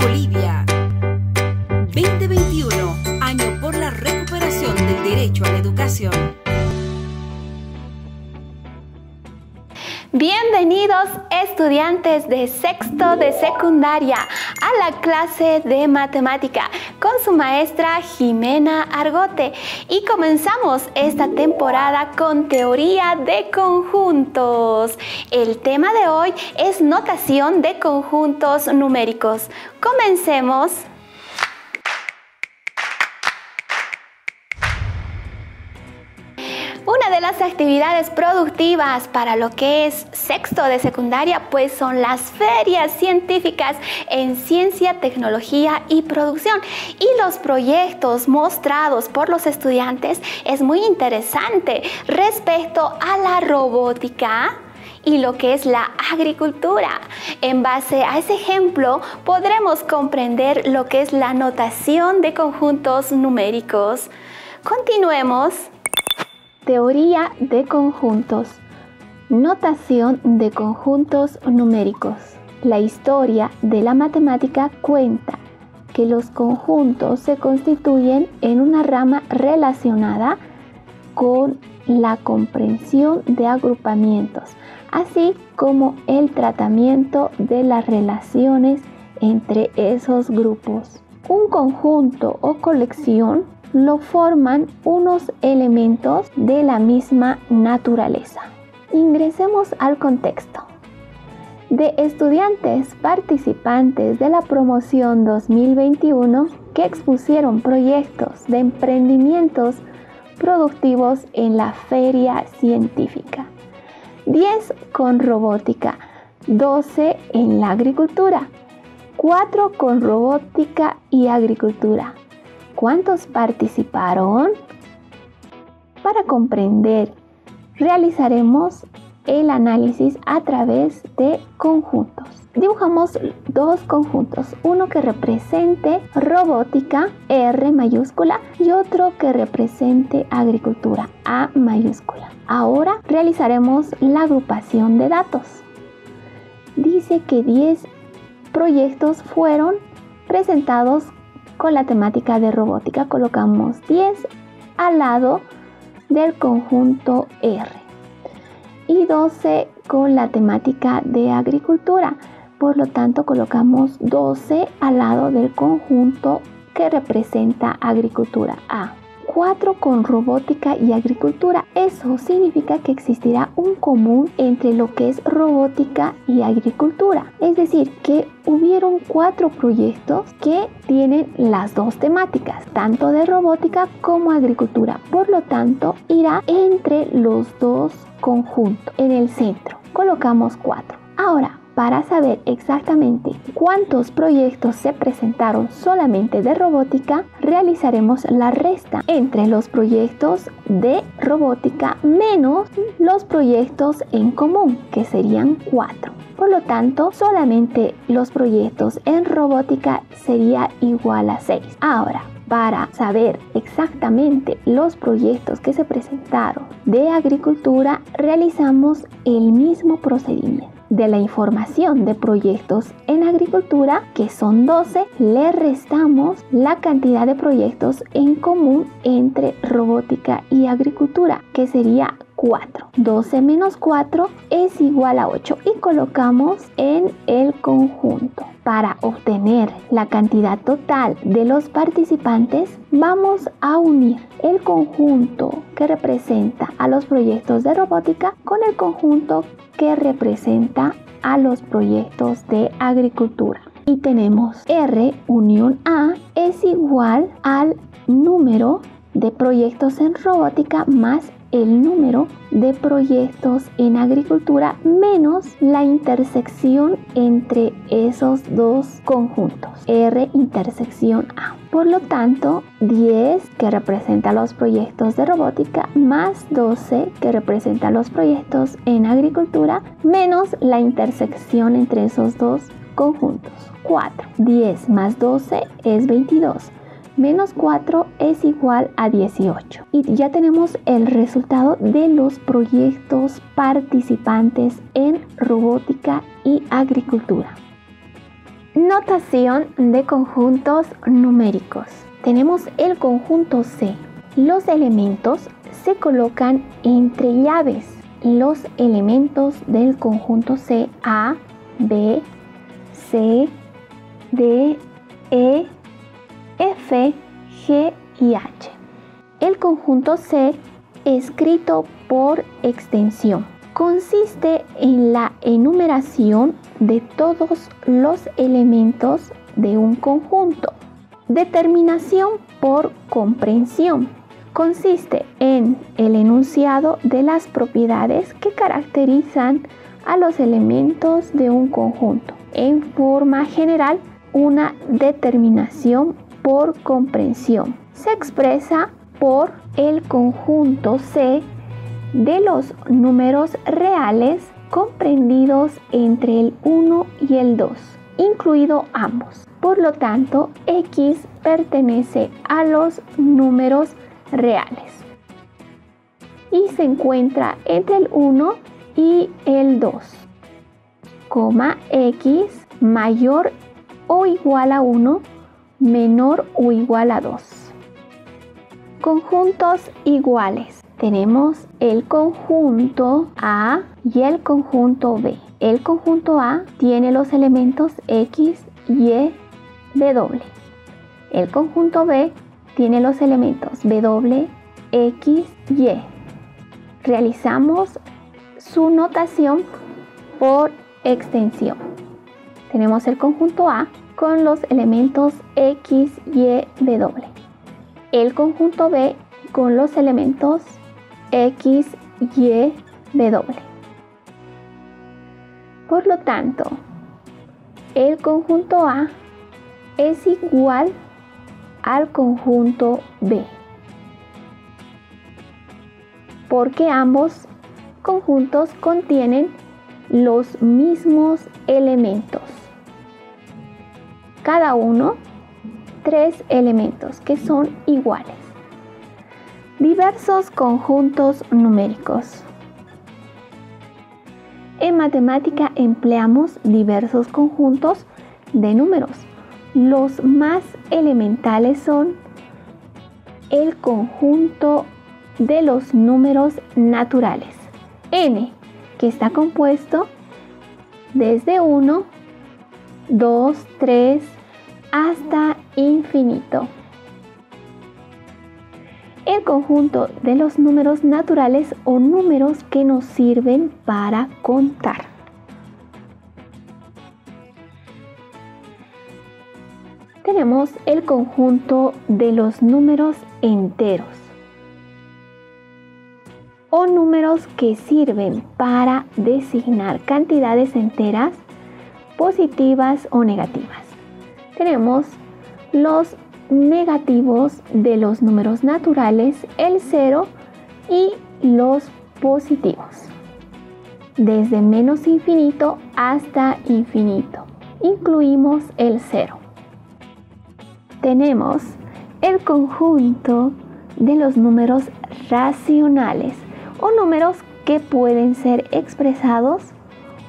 Bolivia. 2021, año por la recuperación del derecho a la educación. Bienvenidos estudiantes de sexto de secundaria a la clase de matemática con su maestra Jimena Argote y comenzamos esta temporada con teoría de conjuntos. El tema de hoy es notación de conjuntos numéricos. Comencemos. Actividades productivas para lo que es sexto de secundaria pues son las ferias científicas en ciencia, tecnología y producción. Y los proyectos mostrados por los estudiantes es muy interesante respecto a la robótica y lo que es la agricultura. En base a ese ejemplo podremos comprender lo que es la notación de conjuntos numéricos. Continuemos. Teoría de conjuntos. Notación de conjuntos numéricos. La historia de la matemática cuenta que los conjuntos se constituyen en una rama relacionada con la comprensión de agrupamientos, así como el tratamiento de las relaciones entre esos grupos. Un conjunto o colección lo forman unos elementos de la misma naturaleza. Ingresemos al contexto. De estudiantes participantes de la promoción 2021 que expusieron proyectos de emprendimientos productivos en la feria científica. 10 con robótica, 12 en la agricultura, 4 con robótica y agricultura, ¿Cuántos participaron? Para comprender, realizaremos el análisis a través de conjuntos. Dibujamos dos conjuntos, uno que represente robótica, R mayúscula, y otro que represente agricultura, A mayúscula. Ahora realizaremos la agrupación de datos. Dice que 10 proyectos fueron presentados con la temática de robótica colocamos 10 al lado del conjunto R y 12 con la temática de agricultura. Por lo tanto, colocamos 12 al lado del conjunto que representa agricultura A. 4 con robótica y agricultura. Eso significa que existirá un común entre lo que es robótica y agricultura. Es decir, que hubieron cuatro proyectos que tienen las dos temáticas, tanto de robótica como agricultura. Por lo tanto, irá entre los dos conjuntos. En el centro colocamos 4. Ahora, para saber exactamente cuántos proyectos se presentaron solamente de robótica, realizaremos la resta entre los proyectos de robótica menos los proyectos en común, que serían 4. Por lo tanto, solamente los proyectos en robótica sería igual a 6. Ahora, para saber exactamente los proyectos que se presentaron de agricultura, realizamos el mismo procedimiento de la información de proyectos en agricultura, que son 12, le restamos la cantidad de proyectos en común entre robótica y agricultura, que sería 4. 12 menos 4 es igual a 8 y colocamos en el conjunto. Para obtener la cantidad total de los participantes, vamos a unir el conjunto que representa a los proyectos de robótica con el conjunto que representa a los proyectos de agricultura. Y tenemos R unión A es igual al número de proyectos en robótica más el número de proyectos en agricultura menos la intersección entre esos dos conjuntos, R intersección A. Por lo tanto, 10 que representa los proyectos de robótica más 12 que representa los proyectos en agricultura menos la intersección entre esos dos conjuntos. 4. 10 más 12 es 22 menos 4 es igual a 18. Y ya tenemos el resultado de los proyectos participantes en robótica y agricultura. Notación de conjuntos numéricos. Tenemos el conjunto C. Los elementos se colocan entre llaves. Los elementos del conjunto C A, B, C, D, E, G y H. El conjunto C, escrito por extensión, consiste en la enumeración de todos los elementos de un conjunto. Determinación por comprensión. Consiste en el enunciado de las propiedades que caracterizan a los elementos de un conjunto. En forma general, una determinación por comprensión se expresa por el conjunto C de los números reales comprendidos entre el 1 y el 2, incluido ambos. Por lo tanto, X pertenece a los números reales y se encuentra entre el 1 y el 2, coma X mayor o igual a 1, menor o igual a 2. Conjuntos iguales. Tenemos el conjunto A y el conjunto B. El conjunto A tiene los elementos X, Y, W. El conjunto B tiene los elementos W, X, Y. Realizamos su notación por extensión. Tenemos el conjunto A con los elementos X, Y, W el conjunto B con los elementos X, Y, W. Por lo tanto, el conjunto A es igual al conjunto B, porque ambos conjuntos contienen los mismos elementos. Cada uno tres elementos que son iguales. Diversos conjuntos numéricos. En matemática empleamos diversos conjuntos de números. Los más elementales son el conjunto de los números naturales. n, que está compuesto desde 1, 2, 3, hasta infinito. El conjunto de los números naturales o números que nos sirven para contar. Tenemos el conjunto de los números enteros o números que sirven para designar cantidades enteras positivas o negativas tenemos los negativos de los números naturales, el cero y los positivos. Desde menos infinito hasta infinito. Incluimos el cero. Tenemos el conjunto de los números racionales o números que pueden ser expresados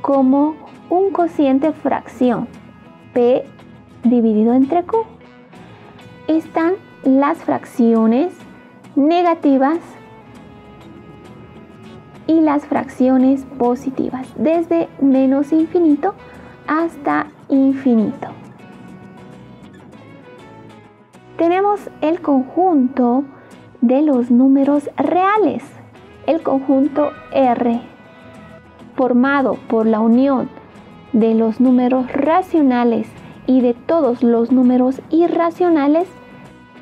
como un cociente fracción p dividido entre Q. Están las fracciones negativas y las fracciones positivas, desde menos infinito hasta infinito. Tenemos el conjunto de los números reales, el conjunto R, formado por la unión de los números racionales y de todos los números irracionales,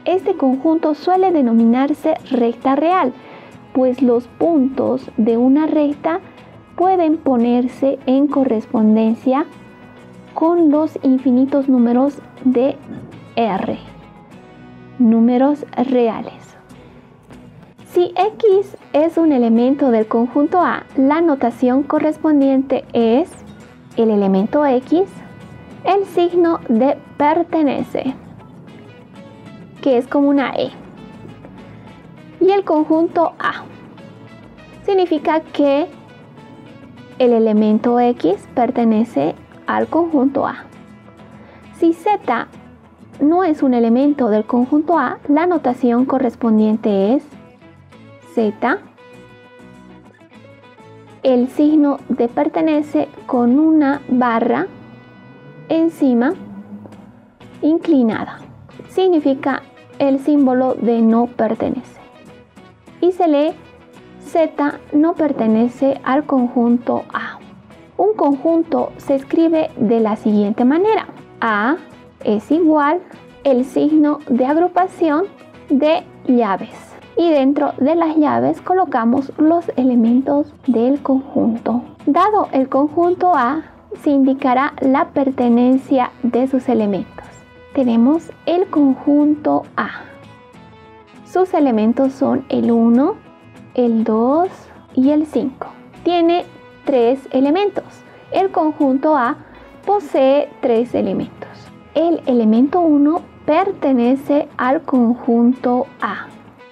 este conjunto suele denominarse recta real, pues los puntos de una recta pueden ponerse en correspondencia con los infinitos números de R, números reales. Si X es un elemento del conjunto A, la notación correspondiente es el elemento X el signo de pertenece, que es como una E. Y el conjunto A significa que el elemento X pertenece al conjunto A. Si Z no es un elemento del conjunto A, la notación correspondiente es Z, el signo de pertenece con una barra encima inclinada. Significa el símbolo de no pertenece. Y se lee Z no pertenece al conjunto A. Un conjunto se escribe de la siguiente manera. A es igual el signo de agrupación de llaves. Y dentro de las llaves colocamos los elementos del conjunto. Dado el conjunto A, se indicará la pertenencia de sus elementos. Tenemos el conjunto A. Sus elementos son el 1, el 2 y el 5. Tiene tres elementos. El conjunto A posee tres elementos. El elemento 1 pertenece al conjunto A.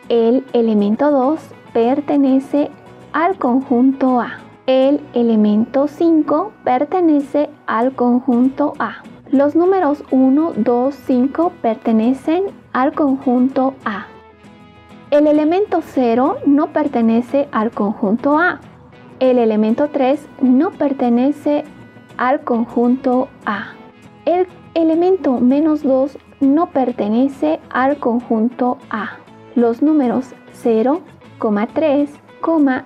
El elemento 2 pertenece al conjunto A. El elemento 5 pertenece al conjunto A. Los números 1, 2, 5 pertenecen al conjunto A. El elemento 0 no pertenece al conjunto A. El elemento 3 no pertenece al conjunto A. El elemento menos 2 no pertenece al conjunto A. Los números 0, 3,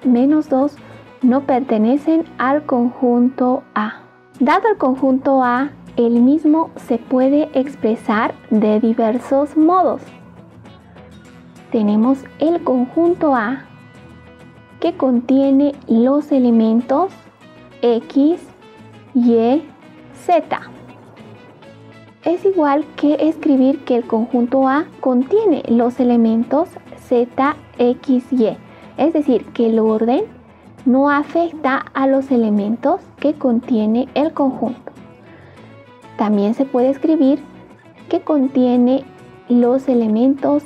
menos 2 no pertenecen al conjunto A. Dado el conjunto A, el mismo se puede expresar de diversos modos. Tenemos el conjunto A que contiene los elementos X, Y, Z. Es igual que escribir que el conjunto A contiene los elementos Z, X, Y. Es decir, que el orden no afecta a los elementos que contiene el conjunto. También se puede escribir que contiene los elementos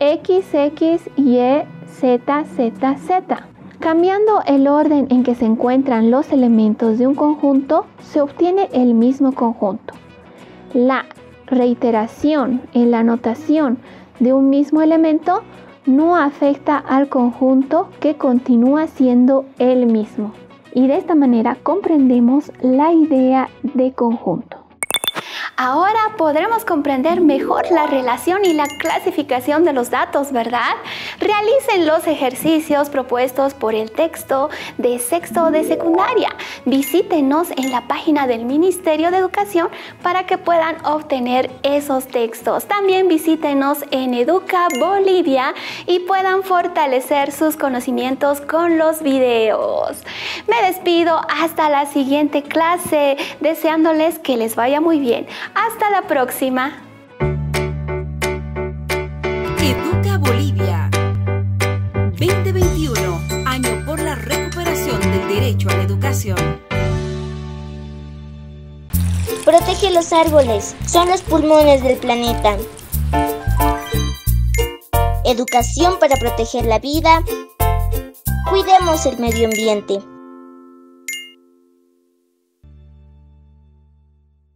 X, X, Y, Z, Z, Z. Cambiando el orden en que se encuentran los elementos de un conjunto, se obtiene el mismo conjunto. La reiteración en la notación de un mismo elemento no afecta al conjunto que continúa siendo el mismo. Y de esta manera comprendemos la idea de conjunto. Ahora podremos comprender mejor la relación y la clasificación de los datos, ¿verdad? Realicen los ejercicios propuestos por el texto de sexto de secundaria. Visítenos en la página del Ministerio de Educación para que puedan obtener esos textos. También visítenos en Educa Bolivia y puedan fortalecer sus conocimientos con los videos. Me despido hasta la siguiente clase, deseándoles que les vaya muy bien. Hasta la próxima. Educa Bolivia 2021, año por la recuperación del derecho a la educación. Protege los árboles, son los pulmones del planeta. Educación para proteger la vida. Cuidemos el medio ambiente.